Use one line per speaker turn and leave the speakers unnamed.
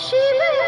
Shiv